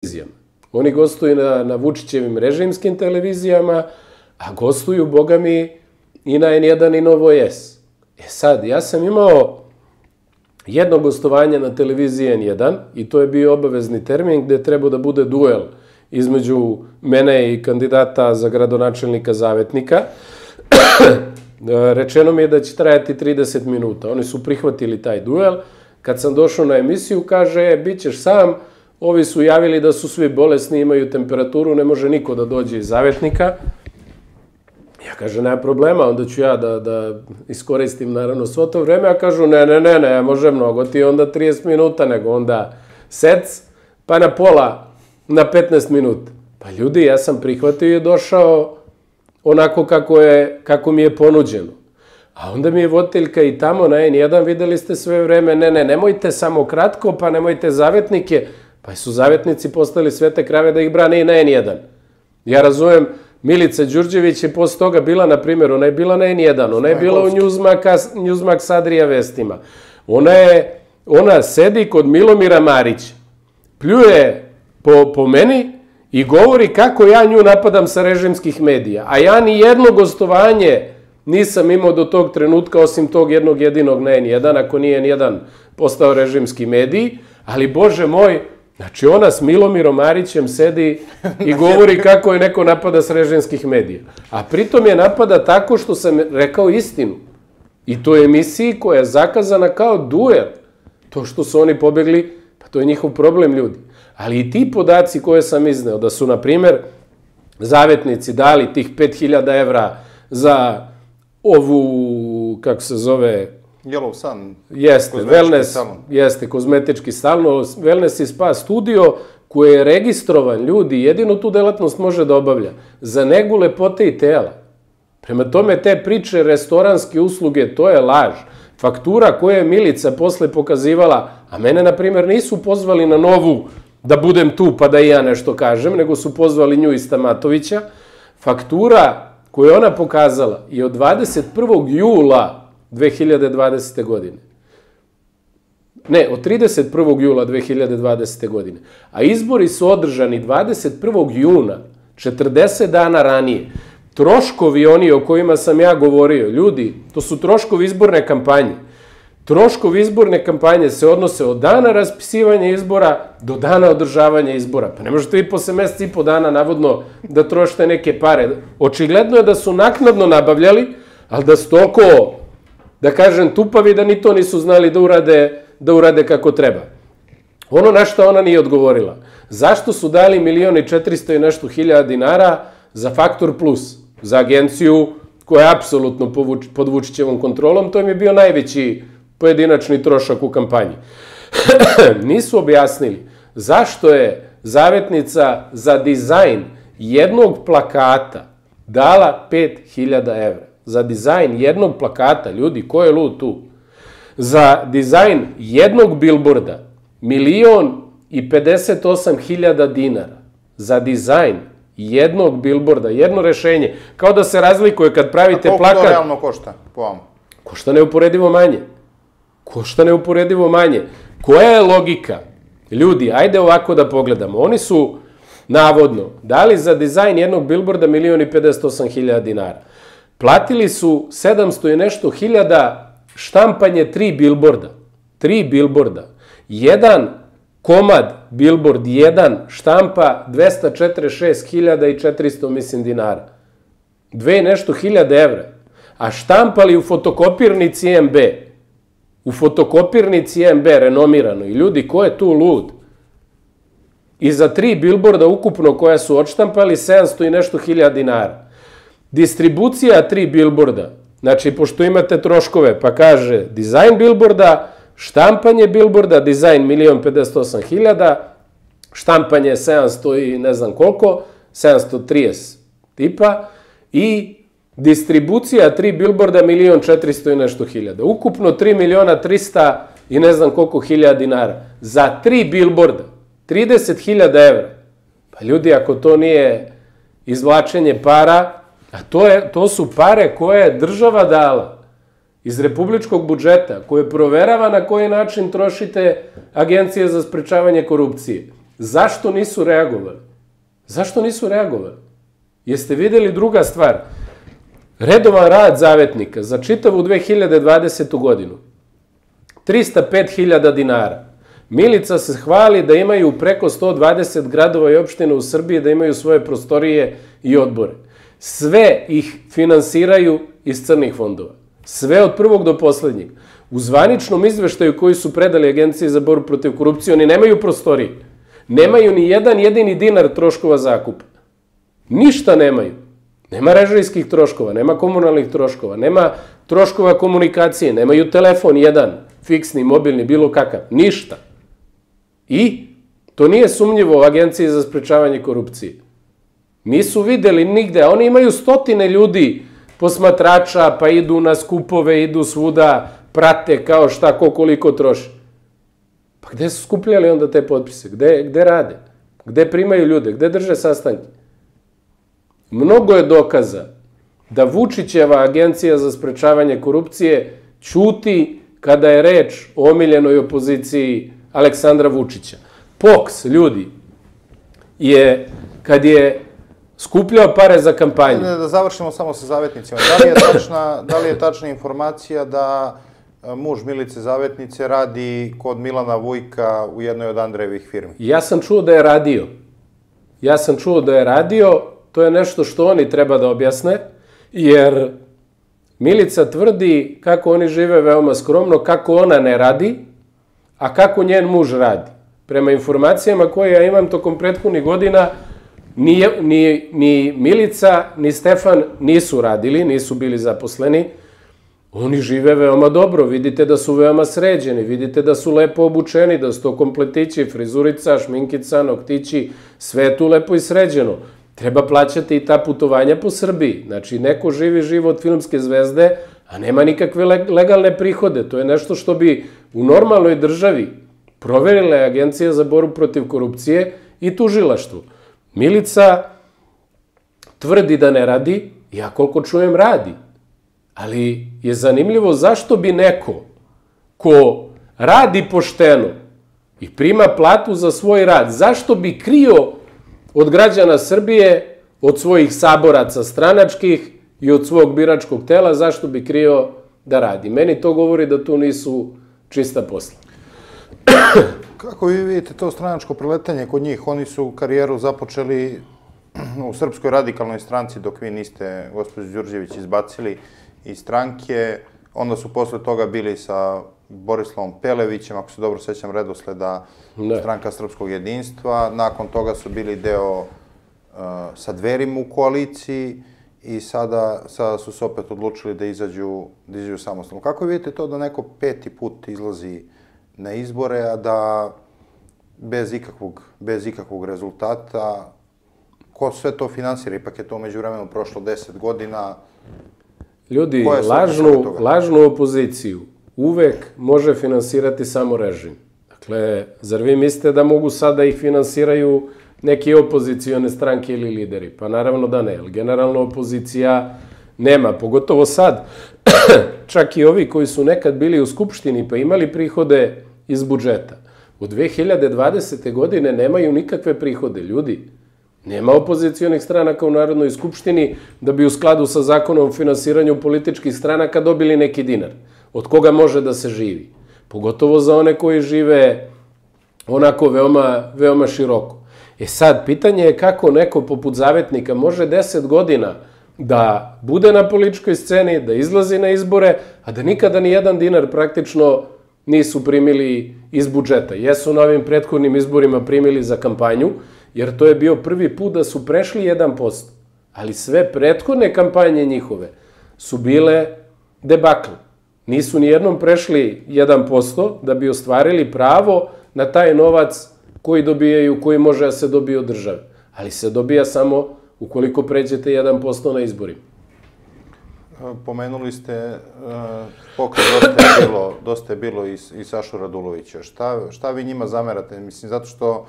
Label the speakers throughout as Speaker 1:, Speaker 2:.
Speaker 1: televizijama. Oni gostuju na, na Vučićevim režimskim televizijama, a gostuju, boga mi, i na N1 i Novo S. E sad, ja sam imao jedno gostovanje na televiziji N1 i to je bio obavezni termin gde treba da bude duel između mene i kandidata za gradonačelnika Zavetnika. Rečeno mi je da će trajati 30 minuta. Oni su prihvatili taj duel. Kad sam došao na emisiju, kaže, e, bit ćeš sam, ovi su javili da su svi bolesni, imaju temperaturu, ne može niko da dođe iz Zavetnika. Ja kažem, nema problema, onda ću ja da, da iskoristim naravno svo to vreme, a kažu, ne, ne, ne, ne, može mnogo ti onda 30 minuta, nego onda sec, pa na pola, na 15 minuta. Pa ljudi, ja sam prihvatio i došao onako kako, je, kako mi je ponuđeno. A onda mi je voditeljka i tamo na N1, videli ste sve vreme, ne, ne, nemojte samo kratko, pa nemojte zavetnike, pa su zavetnici postali svete krave da ih brane i na N1. Ja razumem, Milica Đurđević je posle toga bila, na primjer, ona je bila na N1, ona je bila u Newsmax, Newsmax Sadrija vestima. Ona je, ona sedi kod Milomira Marića, pljuje po, po meni i govori kako ja nju napadam sa režimskih medija. A ja ni jedno gostovanje nisam imao do tog trenutka, osim tog jednog jedinog na N1, ako nije N1 postao režimski mediji, ali, bože moj, Znači, ona s Milomirom Marićem sedi i govori kako je neko napada s režimskih medija. A pritom je napada tako što sam rekao istinu. I to je emisiji koja je zakazana kao duel. To što su oni pobegli, pa to je njihov problem ljudi. Ali i ti podaci koje sam izneo, da su, na primer, zavetnici dali tih 5000 evra za ovu, kako se zove,
Speaker 2: Yellow Sun.
Speaker 1: Jeste, wellness, salon. jeste, kozmetički salon, wellness i spa studio koji je registrovan, ljudi, jedino tu delatnost može da obavlja, za negu lepote i tela. Prema tome, te priče, restoranske usluge, to je laž. Faktura koju je Milica posle pokazivala, a mene, na primjer, nisu pozvali na novu da budem tu pa da i ja nešto kažem, nego su pozvali nju iz Stamatovića. Faktura koju je ona pokazala je od 21. jula 2020. godine. Ne, od 31. jula 2020. godine. A izbori su održani 21. juna, 40 dana ranije. Troškovi oni o kojima sam ja govorio, ljudi, to su troškovi izborne kampanje. Troškovi izborne kampanje se odnose od dana raspisivanja izbora do dana održavanja izbora. Pa ne možete vi posle meseca i po dana navodno da trošite neke pare. Očigledno je da su naknadno nabavljali, ali da su toliko da kažem, tupavi da ni to nisu znali da urade, da urade kako treba. Ono na što ona nije odgovorila. Zašto su dali milion i četiristo i nešto hiljada dinara za Faktor Plus, za agenciju koja je apsolutno pod Vučićevom kontrolom, to im je bio najveći pojedinačni trošak u kampanji. Nisu objasnili zašto je zavetnica za dizajn jednog plakata dala 5000 evra za dizajn jednog plakata, ljudi, ko je lud tu? Za dizajn jednog bilborda, milion i 58 hiljada dinara. Za dizajn jednog bilborda, jedno rešenje. Kao da se razlikuje kad pravite plakat... A koliko
Speaker 2: to realno košta, po vam?
Speaker 1: Košta neuporedivo manje. Košta neuporedivo manje. Koja je logika? Ljudi, ajde ovako da pogledamo. Oni su, navodno, dali za dizajn jednog bilborda milion i 58 hiljada dinara. Platili su 700 i nešto hiljada štampanje tri bilborda. Tri bilborda. Jedan komad, bilbord, jedan štampa 246.400, mislim, dinara. Dve nešto hiljada evra. A štampali u fotokopirnici MB. U fotokopirnici MB, renomirano. I ljudi, ko je tu lud? I za tri bilborda ukupno koja su odštampali 700 i nešto hiljada dinara. Distribucija tri bilborda, znači pošto imate troškove, pa kaže dizajn bilborda, štampanje bilborda, dizajn 1.058.000, štampanje 700 i ne znam koliko, 730 tipa i distribucija tri bilborda 1.400 i nešto hiljada. Ukupno 3 miliona 300 i ne znam koliko hiljada dinara. Za tri bilborda, 30.000 evra. Pa ljudi, ako to nije izvlačenje para, A to, je, to su pare koje je država dala iz republičkog budžeta, koje proverava na koji način trošite agencije za sprečavanje korupcije. Zašto nisu reagovali? Zašto nisu reagovali? Jeste videli druga stvar? Redovan rad zavetnika za čitavu 2020. godinu. 305.000 dinara. Milica se hvali da imaju preko 120 gradova i opština u Srbiji, da imaju svoje prostorije i odbore. Sve ih finansiraju iz crnih fondova. Sve od prvog do poslednjeg. U zvaničnom izveštaju koji su predali Agenciji za borbu protiv korupcije, oni nemaju prostorije. Nemaju ni jedan jedini dinar troškova zakupa. Ništa nemaju. Nema režijskih troškova, nema komunalnih troškova, nema troškova komunikacije, nemaju telefon jedan, fiksni, mobilni, bilo kakav. Ništa. I to nije sumnjivo u Agenciji za sprečavanje korupcije. Nisu videli nigde, oni imaju stotine ljudi posmatrača, pa idu na skupove, idu svuda, prate kao šta, ko koliko troši. Pa gde su skupljali onda te potpise? Gde, gde rade? Gde primaju ljude? Gde drže sastanke? Mnogo je dokaza da Vučićeva agencija za sprečavanje korupcije ćuti kada je reč o omiljenoj opoziciji Aleksandra Vučića. POKS, ljudi, je, kad je skupljao pare za kampanju...
Speaker 2: Ne, da završimo samo sa zavetnicima. Da li je tačna, da li je tačna informacija da e, muž Milice Zavetnice radi kod Milana Vujka u jednoj od Andrejevih firmi?
Speaker 1: Ja sam čuo da je radio. Ja sam čuo da je radio, to je nešto što oni treba da objasne, jer Milica tvrdi kako oni žive veoma skromno, kako ona ne radi, a kako njen muž radi. Prema informacijama koje ja imam tokom prethodnih godina, ni, ni, ni Milica, ni Stefan nisu radili, nisu bili zaposleni. Oni žive veoma dobro, vidite da su veoma sređeni, vidite da su lepo obučeni, da su to kompletići, frizurica, šminkica, noktići, sve je tu lepo i sređeno. Treba plaćati i ta putovanja po Srbiji. Znači, neko živi život filmske zvezde, a nema nikakve legalne prihode. To je nešto što bi u normalnoj državi proverila je Agencija za boru protiv korupcije i tužilaštvo. Milica tvrdi da ne radi, ja koliko čujem radi. Ali je zanimljivo zašto bi neko ko radi pošteno i prima platu za svoj rad, zašto bi krio od građana Srbije, od svojih saboraca stranačkih i od svog biračkog tela, zašto bi krio da radi. Meni to govori da tu nisu čista posla.
Speaker 2: Kako vi vidite to stranačko preletanje kod njih? Oni su karijeru započeli u Srpskoj radikalnoj stranci dok vi niste, gospođo Đurđević, izbacili iz stranke. Onda su posle toga bili sa Borislavom Pelevićem, ako se dobro sećam redosleda, ne. stranka Srpskog jedinstva. Nakon toga su bili deo uh, sa dverim u koaliciji i sada, sada su se opet odlučili da izađu, da izađu samostalno. Kako vidite to da neko peti put izlazi na izbore, a da bez ikakvog, bez ikakvog rezultata, ko sve to finansira? Ipak je to među vremenu prošlo deset godina.
Speaker 1: Ljudi, lažnu, lažnu opoziciju uvek može finansirati samo režim. Dakle, zar vi mislite da mogu sada da ih finansiraju neke opozicione stranke ili lideri? Pa naravno da ne, ali generalno opozicija nema, pogotovo sad. Čak i ovi koji su nekad bili u Skupštini pa imali prihode iz budžeta. U 2020. godine nemaju nikakve prihode, ljudi. Nema opozicijonih stranaka u Narodnoj skupštini da bi u skladu sa zakonom o finansiranju političkih stranaka dobili neki dinar. Od koga može da se živi? Pogotovo za one koji žive onako veoma, veoma široko. E sad, pitanje je kako neko poput zavetnika može 10 godina da bude na političkoj sceni, da izlazi na izbore, a da nikada ni jedan dinar praktično nisu primili iz budžeta. Jesu na ovim prethodnim izborima primili za kampanju, jer to je bio prvi put da su prešli 1%. Ali sve prethodne kampanje njihove su bile debakle. Nisu ni jednom prešli 1% da bi ostvarili pravo na taj novac koji dobijaju, koji može da se dobije od države. Ali se dobija samo ukoliko pređete 1% na izborima.
Speaker 2: Pomenuli ste uh, pokret, dosta je bilo, dosta je bilo i, i Sašu Radulovića. Šta, šta vi njima zamerate? Mislim, zato što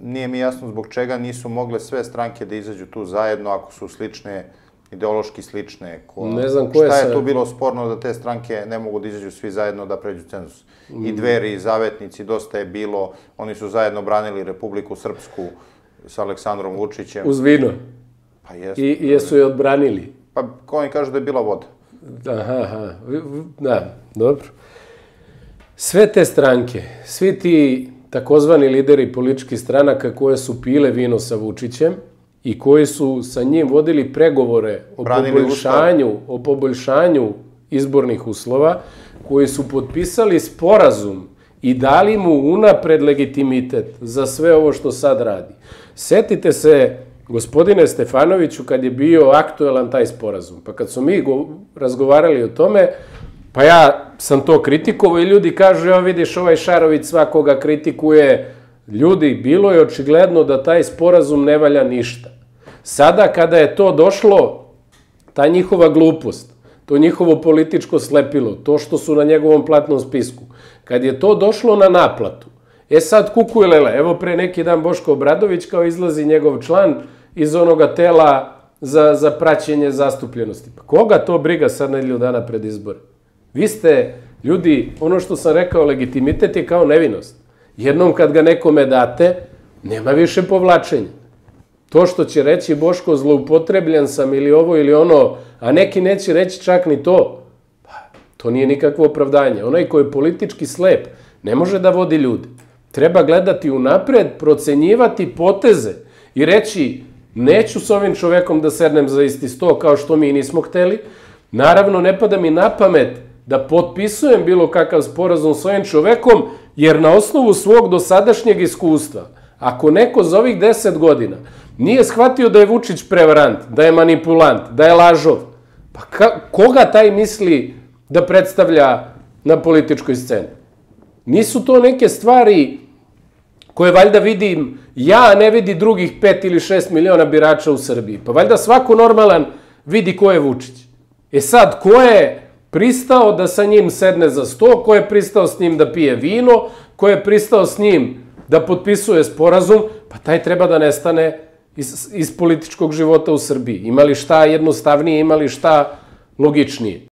Speaker 2: nije mi jasno zbog čega nisu mogle sve stranke da izađu tu zajedno ako su slične ideološki slične. Ko,
Speaker 1: Ne znam ko je
Speaker 2: Šta je
Speaker 1: sa-
Speaker 2: tu bilo sporno da te stranke ne mogu da izađu svi zajedno da pređu cenzus? I dveri, i zavetnici, dosta je bilo, oni su zajedno branili Republiku Srpsku sa Aleksandrom Vučićem.
Speaker 1: Uz vino.
Speaker 2: Pa jesu.
Speaker 1: I, i jesu je odbranili.
Speaker 2: Pa ko oni kažu da je bila voda?
Speaker 1: Aha, aha. Da, dobro. Sve te stranke, svi ti takozvani lideri političkih stranaka koje su pile vino sa Vučićem i koji su sa njim vodili pregovore o
Speaker 2: Branili
Speaker 1: poboljšanju, o poboljšanju izbornih uslova, koji su potpisali sporazum i dali mu unapred legitimitet za sve ovo što sad radi. Setite se, gospodine Stefanoviću, kad je bio aktuelan taj sporazum, pa kad su mi go- razgovarali o tome, pa ja sam to kritikovao i ljudi kažu, evo vidiš, ovaj Šarović svakoga kritikuje. Ljudi, bilo je očigledno da taj sporazum ne valja ništa. Sada kada je to došlo, ta njihova glupost, to njihovo političko slepilo, to što su na njegovom platnom spisku, kad je to došlo na naplatu, e sad kuku lele, evo pre neki dan Boško Obradović kao izlazi njegov član iz onoga tela za, za praćenje zastupljenosti. Pa koga to briga sad nedelju dana pred izbore? Vi ste, ljudi, ono što sam rekao, legitimitet je kao nevinost. Jednom kad ga nekome date, nema više povlačenja. To što će reći Boško zloupotrebljen sam ili ovo ili ono, a neki neće reći čak ni to, pa to nije nikakvo opravdanje. Onaj ko je politički slep ne može da vodi ljude. Treba gledati unapred, procenjivati poteze i reći neću s ovim čovekom da sednem za isti sto kao što mi nismo hteli. Naravno, ne pada mi na pamet da potpisujem bilo kakav sporazum s ovim čovekom, jer na osnovu svog dosadašnjeg iskustva, ako neko za ovih deset godina nije shvatio da je Vučić prevarant, da je manipulant, da je lažov, pa ka, koga taj misli da predstavlja na političkoj sceni? Nisu to neke stvari koje valjda vidim ja, a ne vidi drugih pet ili šest miliona birača u Srbiji. Pa valjda svako normalan vidi ko je Vučić. E sad, ko je pristao da sa njim sedne za sto, ko je pristao s njim da pije vino, ko je pristao s njim da potpisuje sporazum, pa taj treba da nestane iz, iz političkog života u Srbiji. Ima li šta jednostavnije, ima li šta logičnije?